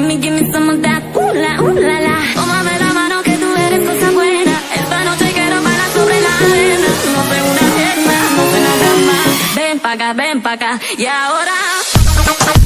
Gimme, gimme some of that, ooh la, ooh la la. Tómame la mano que tú eres cosa buena. Esta noche quiero para sobre la arena. No sé una pierna, no sé nada más. Ven pa' acá, ven pa' acá. Y ahora...